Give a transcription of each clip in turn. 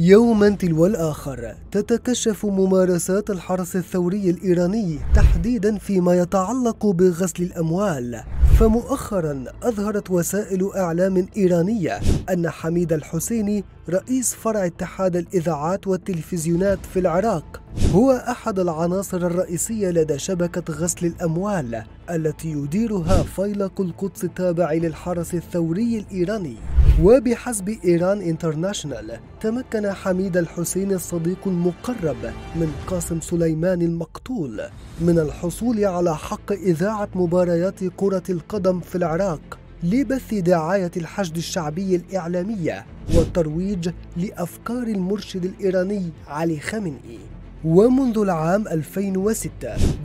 يوما تلو الآخر تتكشف ممارسات الحرس الثوري الإيراني تحديدا فيما يتعلق بغسل الأموال. فمؤخرا أظهرت وسائل إعلام إيرانية أن حميد الحسيني رئيس فرع اتحاد الإذاعات والتلفزيونات في العراق هو أحد العناصر الرئيسية لدى شبكة غسل الأموال التي يديرها فيلق القدس التابع للحرس الثوري الإيراني. وبحسب إيران انترناشنال تمكن حميد الحسيني الصديق المقرب من قاسم سليمان المقتول من الحصول على حق إذاعة مباريات كرة القدم في العراق لبث دعاية الحشد الشعبي الإعلامية والترويج لأفكار المرشد الإيراني علي خامنئي. ومنذ العام 2006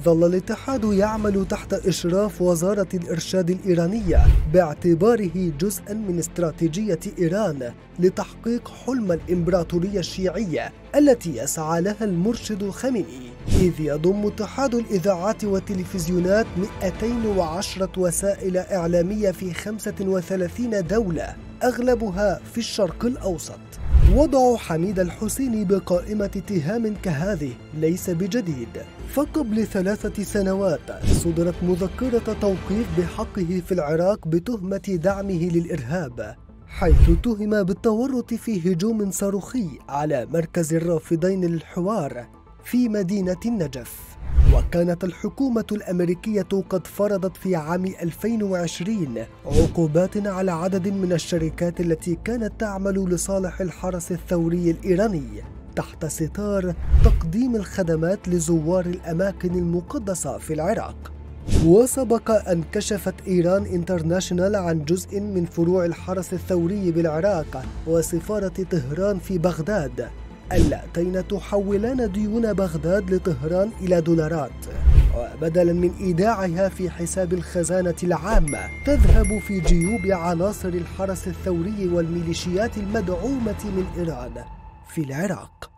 ظل الاتحاد يعمل تحت إشراف وزارة الإرشاد الإيرانية باعتباره جزءا من استراتيجية إيران لتحقيق حلم الإمبراطورية الشيعية التي يسعى لها المرشد خامنئي إذ يضم اتحاد الإذاعات والتلفزيونات 210 وسائل إعلامية في 35 دولة أغلبها في الشرق الأوسط. وضع حميد الحسيني بقائمة اتهام كهذه ليس بجديد. فقبل ثلاثة سنوات صدرت مذكرة توقيف بحقه في العراق بتهمة دعمه للإرهاب حيث اتهم بالتورط في هجوم صاروخي على مركز الرافضين للحوار في مدينة النجف. وكانت الحكومة الأمريكية قد فرضت في عام 2020 عقوبات على عدد من الشركات التي كانت تعمل لصالح الحرس الثوري الإيراني تحت ستار تقديم الخدمات لزوار الأماكن المقدسة في العراق. وسبق أن كشفت إيران انترناشونال عن جزء من فروع الحرس الثوري بالعراق وسفارة طهران في بغداد. اللتين تحولان ديون بغداد لطهران إلى دولارات. وبدلا من إيداعها في حساب الخزانة العامة تذهب في جيوب عناصر الحرس الثوري والميليشيات المدعومة من إيران في العراق.